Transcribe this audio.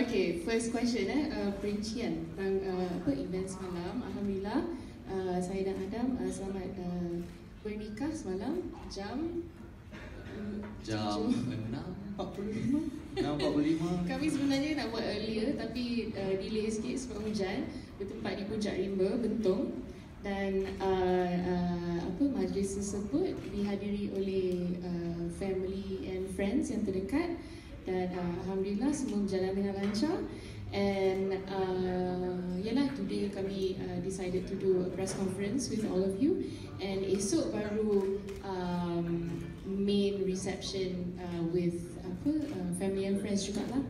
Okay, first question eh, uh, perincian tentang uh, apa event semalam. Alhamdulillah, uh, saya dan Adam uh, selamat uh, bernikah semalam. Jam? Jam tujuh. 6.45 6.45 Kami sebenarnya nak buat earlier tapi uh, delay sikit sebab hujan. Bertempat di puncak rimba Bentong dan uh, uh, apa majlis tersebut dihadiri oleh uh, family and friends yang terdekat dan uh, alhamdulillah semua berjalan dengan lancar. And uh, yalah today kami uh, decided to do a press conference with all of you. And esok baru um, main reception uh, with apa uh, family and friends main ones